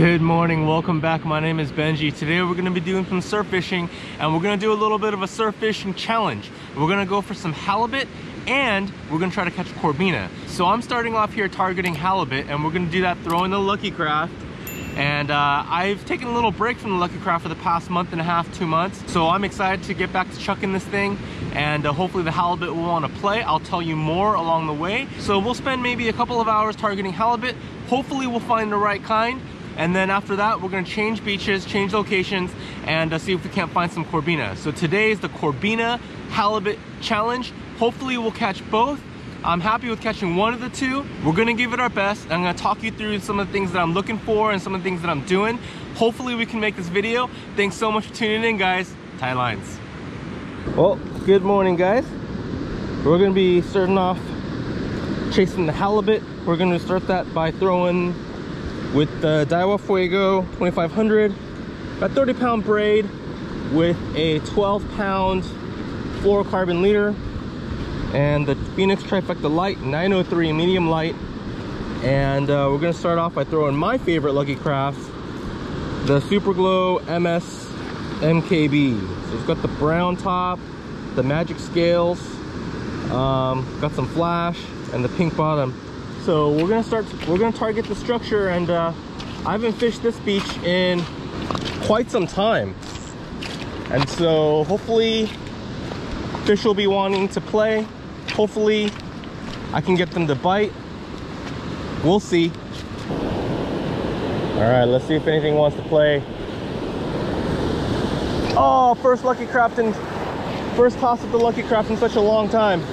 Good morning, welcome back. My name is Benji. Today we're gonna be doing some surf fishing and we're gonna do a little bit of a surf fishing challenge. We're gonna go for some halibut and we're gonna try to catch corbina. So I'm starting off here targeting halibut and we're gonna do that throwing the Lucky Craft. And uh, I've taken a little break from the Lucky Craft for the past month and a half, two months. So I'm excited to get back to chucking this thing and uh, hopefully the halibut will wanna play. I'll tell you more along the way. So we'll spend maybe a couple of hours targeting halibut. Hopefully we'll find the right kind. And then after that, we're gonna change beaches, change locations, and uh, see if we can't find some Corbina. So today is the Corbina Halibut Challenge. Hopefully we'll catch both. I'm happy with catching one of the two. We're gonna give it our best. I'm gonna talk you through some of the things that I'm looking for and some of the things that I'm doing. Hopefully we can make this video. Thanks so much for tuning in, guys. Tie lines. Well, good morning, guys. We're gonna be starting off chasing the halibut. We're gonna start that by throwing with the Daiwa Fuego 2500, about 30 pound braid with a 12 pound fluorocarbon leader and the Phenix Trifecta Light 903 medium light. And uh, we're gonna start off by throwing my favorite Lucky Craft, the Super Glow MS MKB. So it's got the brown top, the magic scales, um, got some flash, and the pink bottom. So we're gonna start, we're gonna target the structure and uh, I haven't fished this beach in quite some time. And so hopefully fish will be wanting to play. Hopefully I can get them to bite. We'll see. All right, let's see if anything wants to play. Oh, first Lucky Craft and first toss of the Lucky Craft in such a long time.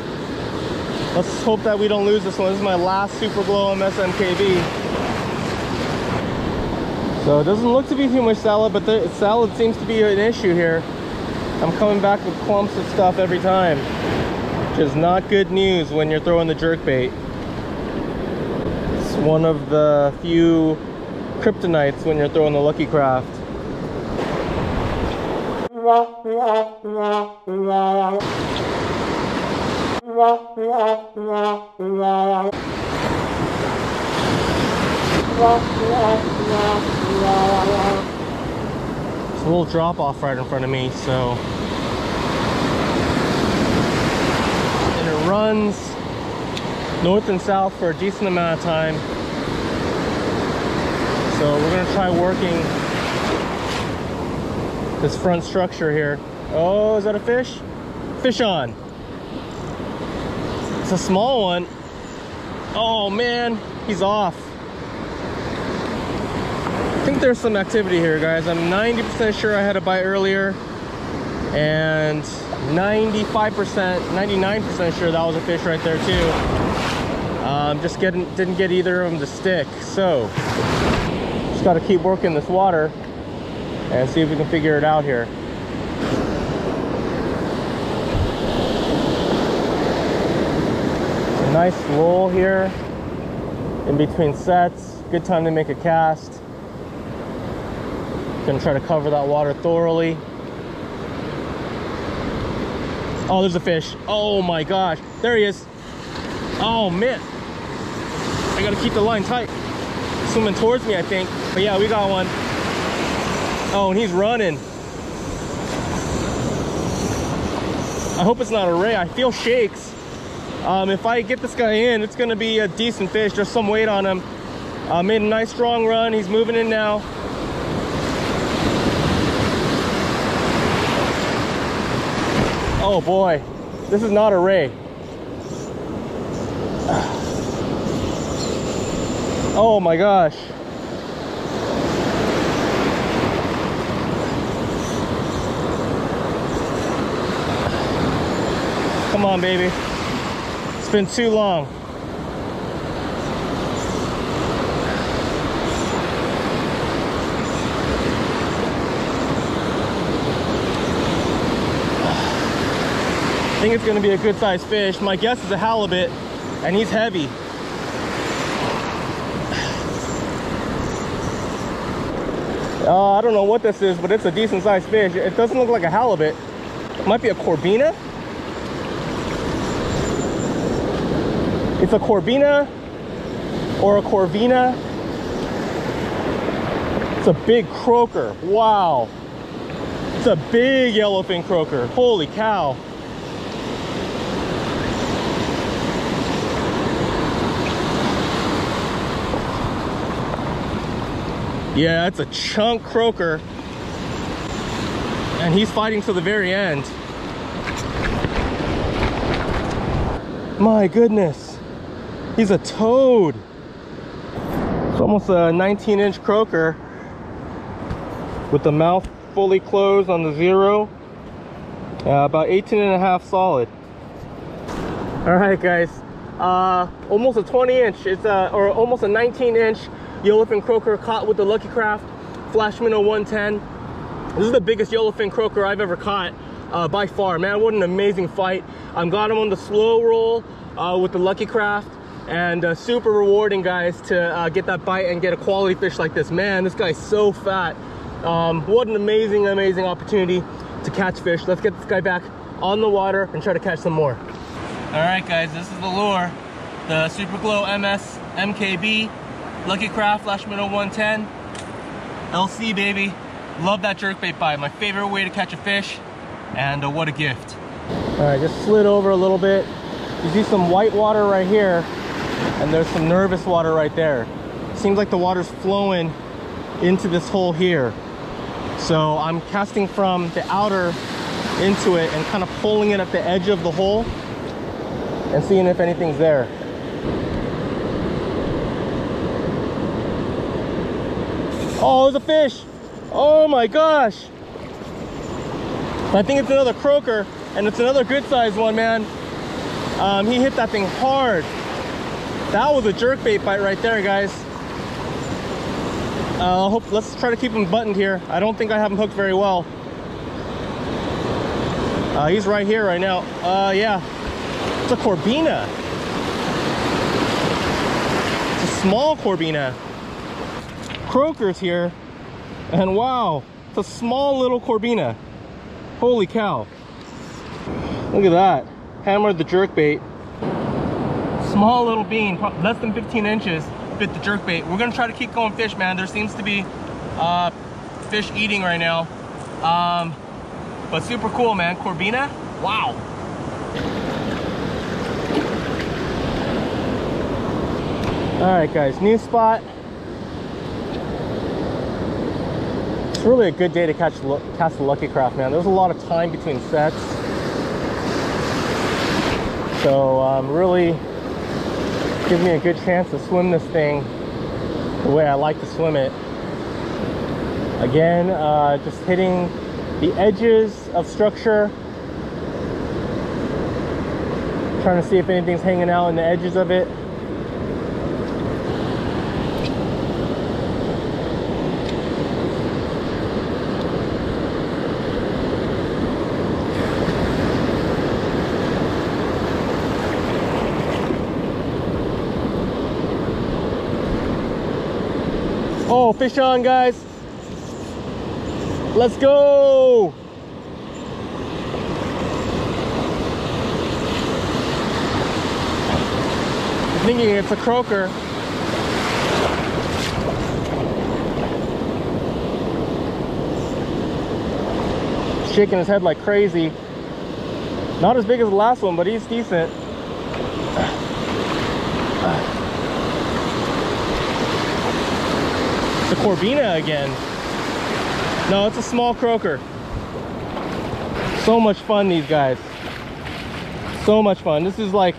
Let's hope that we don't lose this one. This is my last Super Glow MSMKB. So it doesn't look to be too much salad, but the salad seems to be an issue here. I'm coming back with clumps of stuff every time, which is not good news when you're throwing the jerk bait. It's one of the few kryptonites when you're throwing the Lucky Craft. It's a little drop off right in front of me, so. And it runs north and south for a decent amount of time. So we're gonna try working this front structure here. Oh, is that a fish? Fish on. It's a small one. Oh man, he's off. I think there's some activity here, guys. I'm 90% sure I had a bite earlier and 95%, 99% sure that was a fish right there too. Um, just getting, didn't get either of them to stick. So, just got to keep working this water and see if we can figure it out here. Nice roll here in between sets. Good time to make a cast. Gonna try to cover that water thoroughly. Oh, there's a fish. Oh my gosh. There he is. Oh man. I gotta keep the line tight. Swimming towards me, I think. But yeah, we got one. Oh, and he's running. I hope it's not a ray. I feel shakes. Um, if I get this guy in, it's gonna be a decent fish. There's some weight on him. Uh, made a nice strong run. He's moving in now. Oh boy, this is not a ray. Oh my gosh. Come on, baby. It's been too long. I think it's gonna be a good sized fish. My guess is a halibut and he's heavy. Uh, I don't know what this is, but it's a decent sized fish. It doesn't look like a halibut. It might be a corbina. It's a Corvina or a Corvina. It's a big croaker. Wow. It's a big yellowfin croaker. Holy cow. Yeah, it's a chunk croaker. And he's fighting to the very end. My goodness. He's a toad. It's almost a 19 inch croaker with the mouth fully closed on the zero. Uh, about 18 and a half solid. All right, guys. Uh, almost a 20 inch. It's a, or almost a 19 inch yellowfin croaker caught with the Lucky Craft Flash Minnow 110. This is the biggest yellowfin croaker I've ever caught uh, by far. Man, what an amazing fight. I am got him on the slow roll uh, with the Lucky Craft and uh, super rewarding guys to uh, get that bite and get a quality fish like this. Man, this guy's so fat. Um, what an amazing, amazing opportunity to catch fish. Let's get this guy back on the water and try to catch some more. All right, guys, this is the lure. The Super Glow MS MKB Lucky Craft Flash Minnow 110. LC, baby. Love that jerkbait bite. My favorite way to catch a fish. And uh, what a gift. All right, just slid over a little bit. You see some white water right here. And there's some nervous water right there. Seems like the water's flowing into this hole here. So I'm casting from the outer into it and kind of pulling it at the edge of the hole and seeing if anything's there. Oh, there's a fish. Oh my gosh. I think it's another croaker and it's another good sized one, man. Um, he hit that thing hard. That was a jerkbait bite right there, guys. Uh, hope, let's try to keep him buttoned here. I don't think I have him hooked very well. Uh, he's right here right now. Uh, yeah, it's a Corbina. It's a small Corbina croakers here and wow it's a small little corbina holy cow look at that hammered the jerk bait small little bean less than 15 inches fit the jerk bait. We're gonna try to keep going fish man. There seems to be uh, fish eating right now. Um, but super cool man. Corbina wow. All right guys. New spot. It's really a good day to catch cast the Lucky Craft, man. There's a lot of time between sets. So um, really gives me a good chance to swim this thing the way I like to swim it. Again, uh, just hitting the edges of structure. Trying to see if anything's hanging out in the edges of it. Fish on, guys. Let's go. I'm thinking it's a croaker. Shaking his head like crazy. Not as big as the last one, but he's decent. Corbina again. No, it's a small croaker. So much fun, these guys. So much fun. This is like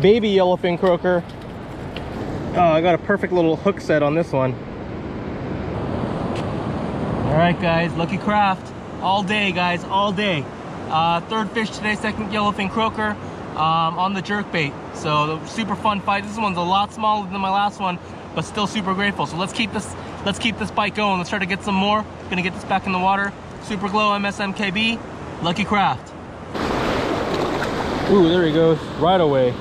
baby yellowfin croaker. Oh, I got a perfect little hook set on this one. All right, guys, Lucky Craft. All day, guys, all day. Uh, third fish today, second yellowfin croaker um, on the jerk bait. So super fun fight. This one's a lot smaller than my last one, but still super grateful. So let's keep this let's keep this bite going. Let's try to get some more. Gonna get this back in the water. Super Glow MSMKB, Lucky Craft. Ooh, there he goes, right away.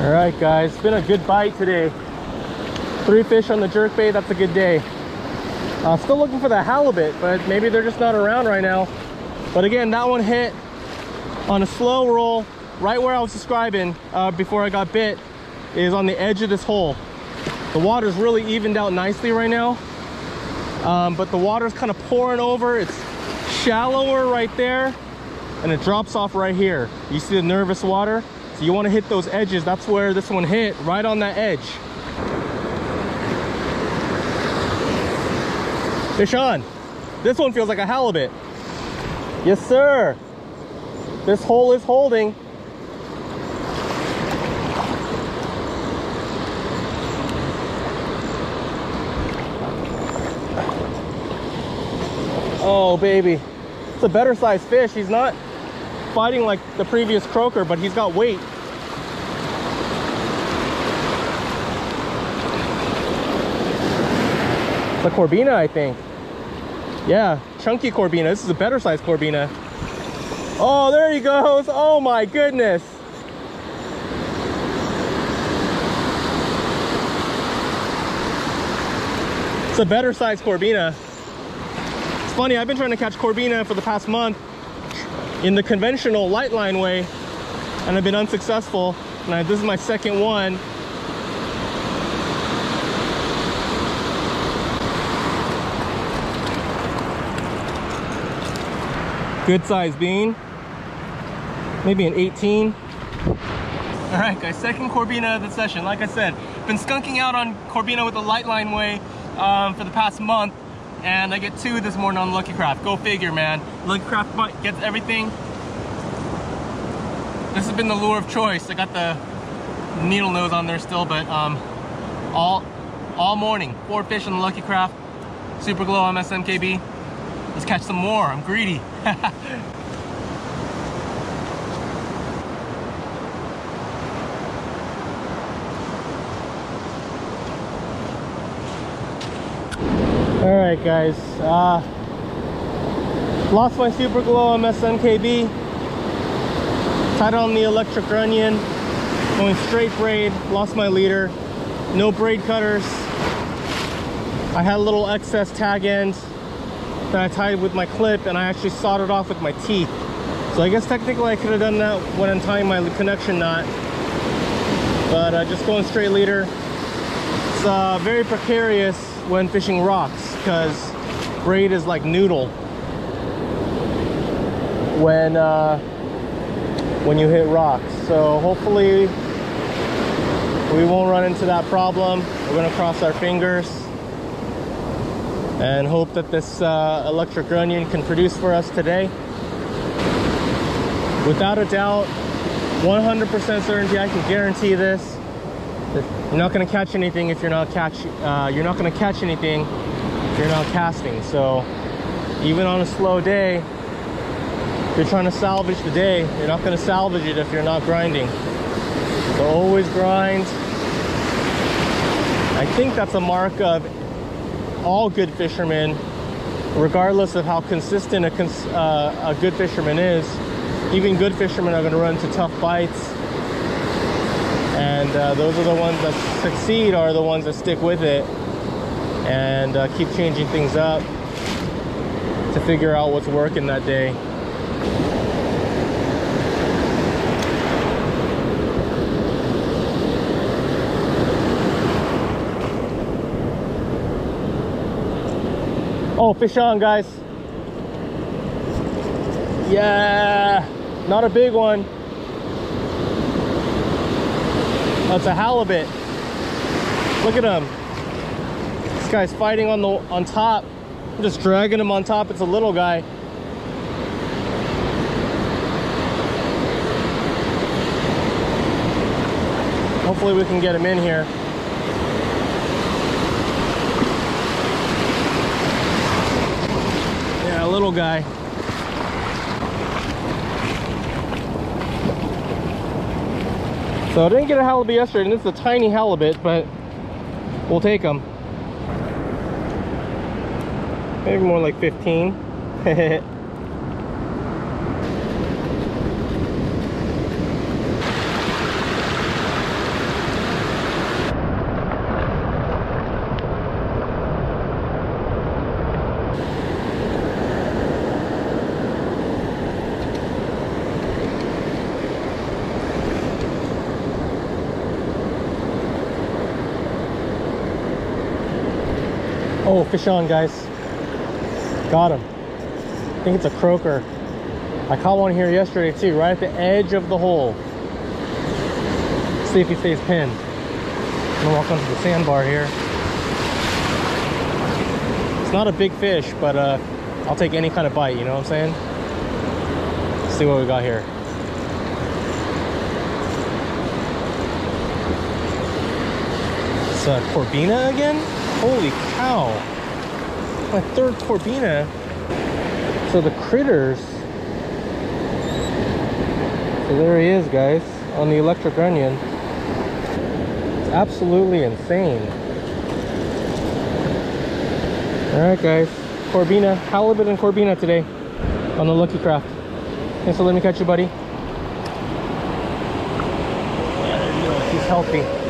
All right, guys, it's been a good bite today. Three fish on the jerk bait, that's a good day. Uh, still looking for the halibut, but maybe they're just not around right now. But again, that one hit on a slow roll, right where I was describing uh, before I got bit, is on the edge of this hole. The water's really evened out nicely right now. Um, but the water's kind of pouring over. It's shallower right there and it drops off right here. You see the nervous water? So you want to hit those edges. That's where this one hit, right on that edge. Fish on. This one feels like a halibut. Yes, sir. This hole is holding. Oh, baby. It's a better sized fish. He's not fighting like the previous croaker, but he's got weight. It's a Corbina, I think. Yeah, chunky Corbina. This is a better sized Corbina. Oh, there he goes. Oh my goodness. It's a better sized Corbina funny, I've been trying to catch Corbina for the past month in the conventional light line way, and I've been unsuccessful. And I, this is my second one. Good size bean, maybe an 18. All right, guys, second Corbina of the session. Like I said, been skunking out on Corbina with the light line way um, for the past month and I get two this morning on Lucky Craft. Go figure, man. Lucky Craft gets everything. This has been the lure of choice. I got the needle nose on there still, but um, all all morning, four fish on the Lucky Craft, Super Glow MSMKB. Let's catch some more. I'm greedy. all right guys. Uh, lost my super glow msmkb tied on the electric onion. Going straight braid. Lost my leader. No braid cutters. I had a little excess tag end that i tied with my clip and i actually sawed it off with my teeth. So i guess technically i could have done that when i'm tying my connection knot. But uh, just going straight leader. It's uh, very precarious when fishing rocks because braid is like noodle when uh, when you hit rocks. So hopefully we won't run into that problem. We're gonna cross our fingers and hope that this uh, electric onion can produce for us today. Without a doubt, 100% certainty, I can guarantee this. You're not gonna catch anything if you're not catch. Uh, you're not gonna catch anything you're not casting. So even on a slow day, you're trying to salvage the day, you're not going to salvage it if you're not grinding. So always grind. I think that's a mark of all good fishermen, regardless of how consistent a, cons uh, a good fisherman is. Even good fishermen are going to run into tough bites. And uh, those are the ones that succeed are the ones that stick with it and uh, keep changing things up to figure out what's working that day. Oh, fish on, guys. Yeah, not a big one. That's a halibut. Look at him. This guy's fighting on the on top. I'm just dragging him on top. It's a little guy. Hopefully we can get him in here. Yeah, a little guy. So I didn't get a halibut yesterday, and this is a tiny halibut, but we'll take them. Maybe more like 15. Oh, fish on, guys. Got him. I think it's a croaker. I caught one here yesterday too, right at the edge of the hole. see if he stays pinned. I'm gonna walk onto the sandbar here. It's not a big fish, but uh, I'll take any kind of bite, you know what I'm saying? Let's see what we got here. It's uh, Corbina again? Holy cow. My third Corbina. So the critters. So there he is, guys, on the electric onion. It's absolutely insane. All right, guys. Corbina, halibut and Corbina today on the Lucky Craft. Thanks for letting me catch you, buddy. He's healthy.